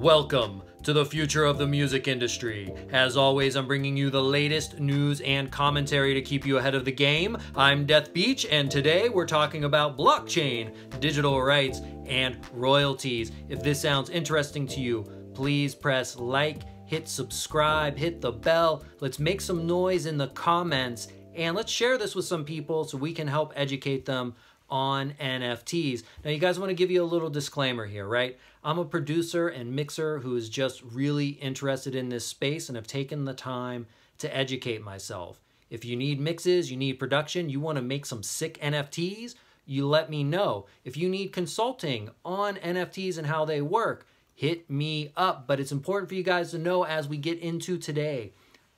Welcome to the future of the music industry. As always, I'm bringing you the latest news and commentary to keep you ahead of the game. I'm Death Beach, and today we're talking about blockchain, digital rights, and royalties. If this sounds interesting to you, please press like, hit subscribe, hit the bell. Let's make some noise in the comments, and let's share this with some people so we can help educate them on NFTs. Now, you guys want to give you a little disclaimer here, right? I'm a producer and mixer who is just really interested in this space and have taken the time to educate myself. If you need mixes, you need production, you want to make some sick NFTs, you let me know. If you need consulting on NFTs and how they work, hit me up. But it's important for you guys to know as we get into today,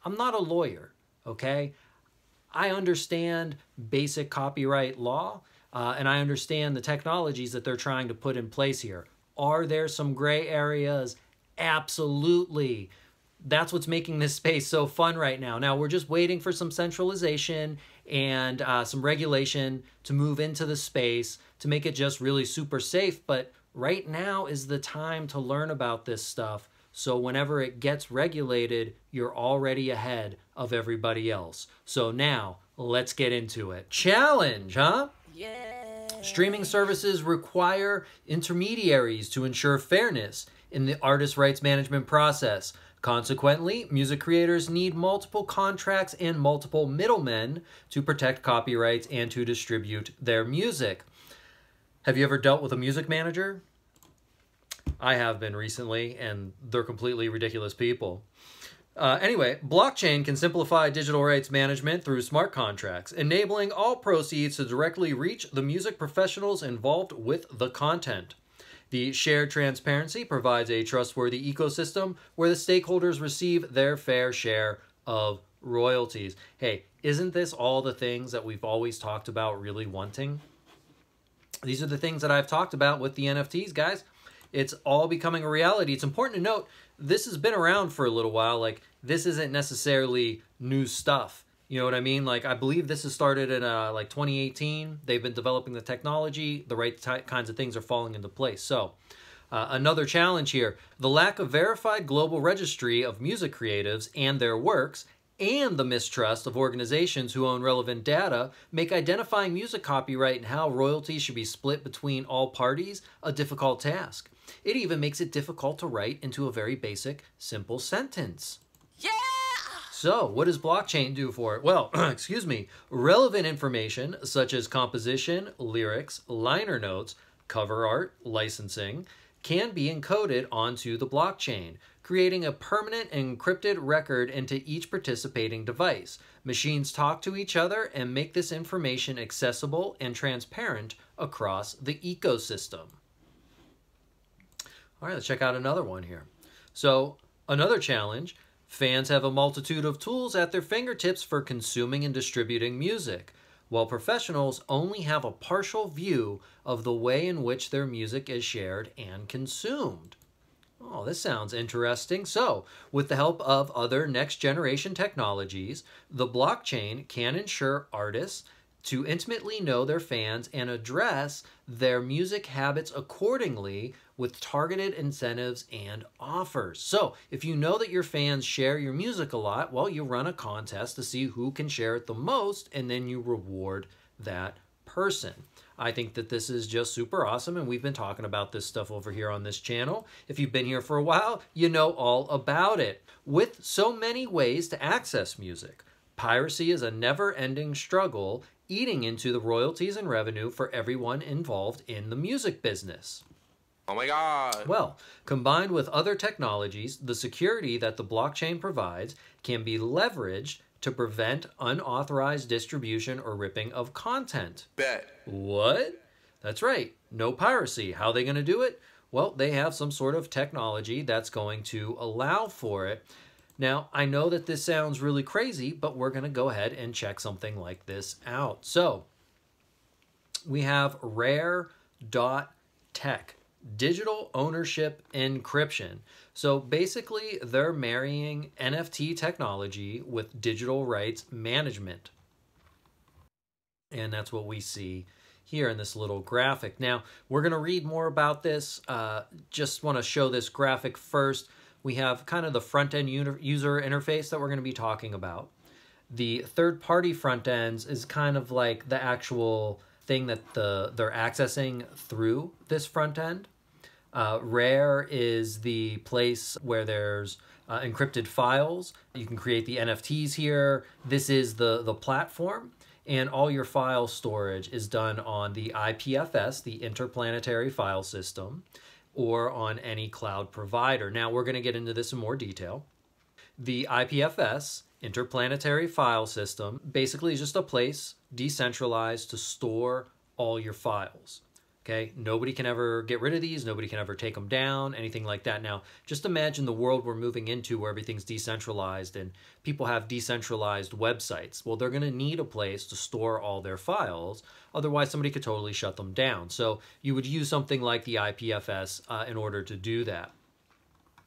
I'm not a lawyer, okay? I understand basic copyright law uh, and I understand the technologies that they're trying to put in place here. Are there some gray areas? Absolutely. That's what's making this space so fun right now. Now, we're just waiting for some centralization and uh, some regulation to move into the space to make it just really super safe. But right now is the time to learn about this stuff. So whenever it gets regulated, you're already ahead of everybody else. So now, let's get into it. Challenge, huh? Yeah. Streaming services require intermediaries to ensure fairness in the artist rights management process. Consequently, music creators need multiple contracts and multiple middlemen to protect copyrights and to distribute their music. Have you ever dealt with a music manager? I have been recently, and they're completely ridiculous people. Uh, anyway, blockchain can simplify digital rights management through smart contracts, enabling all proceeds to directly reach the music professionals involved with the content. The shared transparency provides a trustworthy ecosystem where the stakeholders receive their fair share of royalties. Hey, isn't this all the things that we've always talked about really wanting? These are the things that I've talked about with the NFTs, guys. It's all becoming a reality. It's important to note this has been around for a little while. Like, this isn't necessarily new stuff. You know what I mean? Like, I believe this has started in uh, like 2018. They've been developing the technology. The right kinds of things are falling into place. So, uh, another challenge here the lack of verified global registry of music creatives and their works and the mistrust of organizations who own relevant data make identifying music copyright and how royalties should be split between all parties a difficult task. It even makes it difficult to write into a very basic, simple sentence. Yeah! So, what does blockchain do for it? Well, excuse me, relevant information such as composition, lyrics, liner notes, cover art, licensing, can be encoded onto the blockchain, creating a permanent encrypted record into each participating device. Machines talk to each other and make this information accessible and transparent across the ecosystem. All right, let's check out another one here. So, another challenge fans have a multitude of tools at their fingertips for consuming and distributing music, while professionals only have a partial view of the way in which their music is shared and consumed. Oh, this sounds interesting. So, with the help of other next generation technologies, the blockchain can ensure artists to intimately know their fans and address their music habits accordingly with targeted incentives and offers. So, if you know that your fans share your music a lot, well, you run a contest to see who can share it the most, and then you reward that person. I think that this is just super awesome, and we've been talking about this stuff over here on this channel. If you've been here for a while, you know all about it. With so many ways to access music, piracy is a never ending struggle, eating into the royalties and revenue for everyone involved in the music business. Oh my God. Well, combined with other technologies, the security that the blockchain provides can be leveraged to prevent unauthorized distribution or ripping of content. Bet. What? That's right. No piracy. How are they going to do it? Well, they have some sort of technology that's going to allow for it. Now, I know that this sounds really crazy, but we're going to go ahead and check something like this out. So, we have rair.tech digital ownership encryption. So basically, they're marrying NFT technology with digital rights management. And that's what we see here in this little graphic. Now, we're going to read more about this. Uh, just want to show this graphic first. We have kind of the front-end user interface that we're going to be talking about. The third-party front ends is kind of like the actual thing that the they're accessing through this front end. Uh, RAIR is the place where there's uh, encrypted files. You can create the NFTs here. This is the, the platform and all your file storage is done on the IPFS, the Interplanetary File System, or on any cloud provider. Now we're going to get into this in more detail. The IPFS, Interplanetary File System, basically is just a place decentralized to store all your files. Okay, nobody can ever get rid of these, nobody can ever take them down, anything like that. Now, just imagine the world we're moving into where everything's decentralized and people have decentralized websites. Well, they're going to need a place to store all their files, otherwise, somebody could totally shut them down. So, you would use something like the IPFS uh, in order to do that.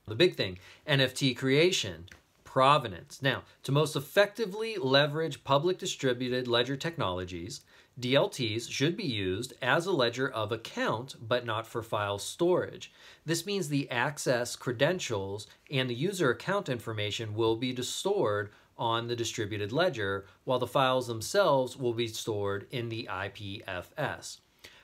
The big thing NFT creation provenance. Now, to most effectively leverage public distributed ledger technologies, DLTs should be used as a ledger of account, but not for file storage. This means the access credentials and the user account information will be stored on the distributed ledger, while the files themselves will be stored in the IPFS.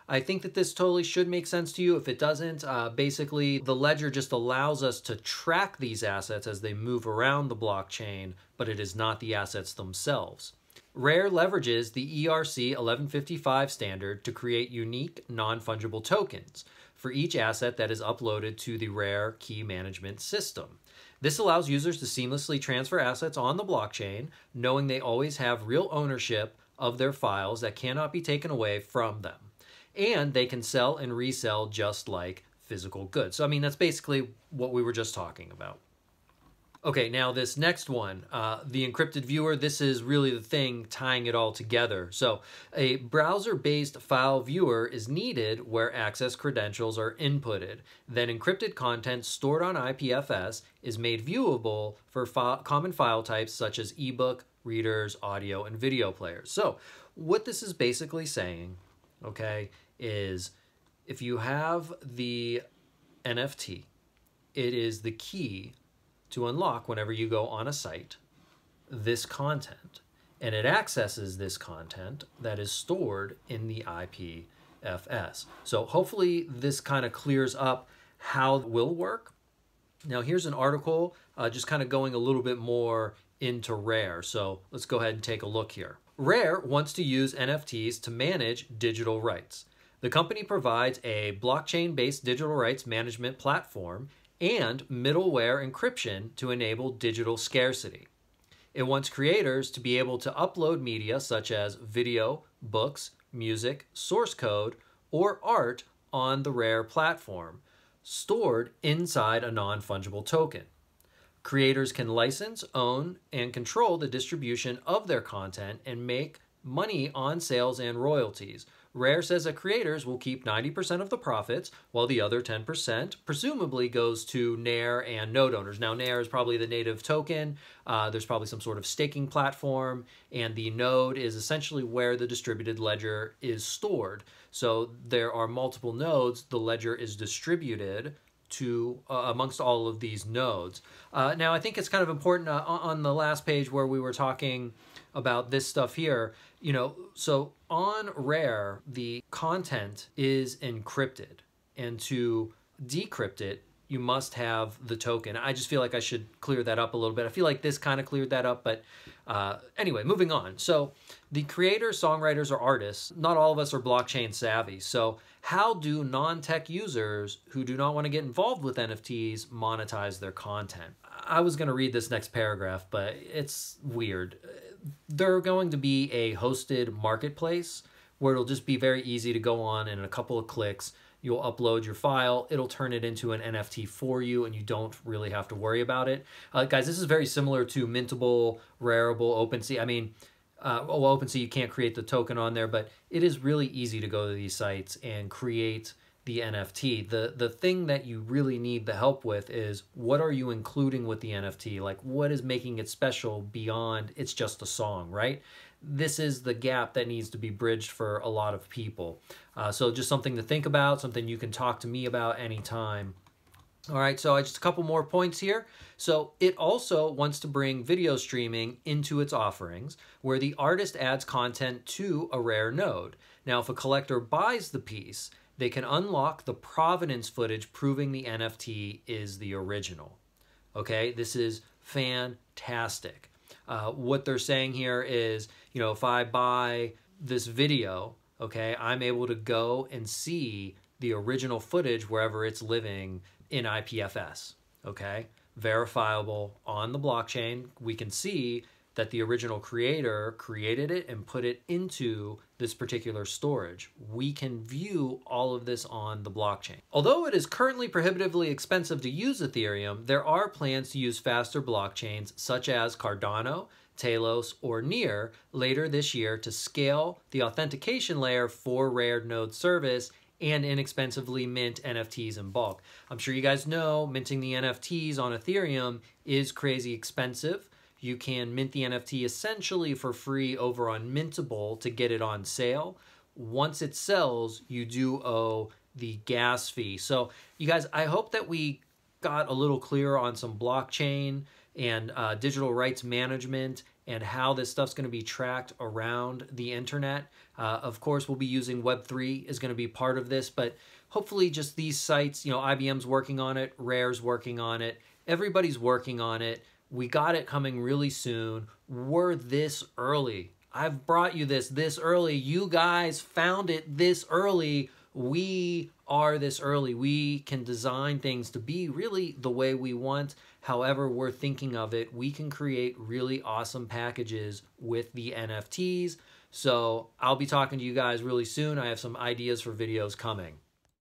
I think that this totally should make sense to you. If it doesn't, uh, basically the ledger just allows us to track these assets as they move around the blockchain, but it is not the assets themselves. RAIR leverages the ERC 1155 standard to create unique non-fungible tokens for each asset that is uploaded to the RAIR key management system. This allows users to seamlessly transfer assets on the blockchain, knowing they always have real ownership of their files that cannot be taken away from them. And they can sell and resell just like physical goods. So, I mean, that's basically what we were just talking about. Okay, now this next one, uh, the encrypted viewer, this is really the thing tying it all together. So a browser-based file viewer is needed where access credentials are inputted. Then encrypted content stored on IPFS is made viewable for common file types such as ebook, readers, audio, and video players. So what this is basically saying, okay, is if you have the NFT, it is the key to unlock whenever you go on a site this content. And it accesses this content that is stored in the IPFS. So hopefully this kind of clears up how it will work. Now here's an article uh, just kind of going a little bit more into RAIR. So let's go ahead and take a look here. RAIR wants to use NFTs to manage digital rights. The company provides a blockchain-based digital rights management platform and middleware encryption to enable digital scarcity. It wants creators to be able to upload media such as video, books, music, source code, or art on the RAIR platform, stored inside a non-fungible token. Creators can license, own, and control the distribution of their content and make money on sales and royalties, RAIR says that creators will keep 90% of the profits, while the other 10% presumably goes to Nair and node owners. Now, Nair is probably the native token. Uh, there's probably some sort of staking platform, and the node is essentially where the distributed ledger is stored. So there are multiple nodes. The ledger is distributed to uh, amongst all of these nodes. Uh, now, I think it's kind of important uh, on the last page where we were talking about this stuff here you know, so on RAIR, the content is encrypted. And to decrypt it, you must have the token. I just feel like I should clear that up a little bit. I feel like this kind of cleared that up, but uh, anyway, moving on. So the creators, songwriters, or artists, not all of us are blockchain savvy. So how do non-tech users who do not want to get involved with NFTs monetize their content? I was going to read this next paragraph, but it's weird they're going to be a hosted marketplace where it'll just be very easy to go on and in a couple of clicks you'll upload your file it'll turn it into an nft for you and you don't really have to worry about it. Uh, guys this is very similar to mintable Rarible OpenSea. I mean uh, well OpenSea you can't create the token on there but it is really easy to go to these sites and create the NFT. The the thing that you really need the help with is what are you including with the NFT? Like what is making it special beyond it's just a song, right? this is the gap that needs to be bridged for a lot of people. Uh, so just something to think about, something you can talk to me about anytime. All right, so I just a couple more points here. So it also wants to bring video streaming into its offerings where the artist adds content to a RAIR node. Now, if a collector buys the piece, they can unlock the provenance footage proving the NFT is the original. Okay, this is fantastic. Uh, what they're saying here is, you know, if I buy this video, okay, I'm able to go and see the original footage wherever it's living in IPFS, okay? Verifiable on the blockchain. We can see that the original creator created it and put it into this particular storage. We can view all of this on the blockchain. Although it is currently prohibitively expensive to use Ethereum, there are plans to use faster blockchains such as Cardano, Talos, or Near later this year to scale the authentication layer for RAIR Node service and inexpensively mint NFTs in bulk. I'm sure you guys know minting the NFTs on Ethereum is crazy expensive. You can mint the NFT essentially for free over on Mintable to get it on sale. Once it sells, you do owe the gas fee. So, you guys, I hope that we got a little clearer on some blockchain and uh, digital rights management and how this stuff's going to be tracked around the internet. Uh, of course, we'll be using Web3 is going to be part of this, but hopefully just these sites, you know, IBM's working on it, RAIR's working on it, everybody's working on it. We got it coming really soon. We're this early. I've brought you this this early. You guys found it this early. We are this early. We can design things to be really the way we want. However, we're thinking of it. We can create really awesome packages with the NFTs. So I'll be talking to you guys really soon. I have some ideas for videos coming.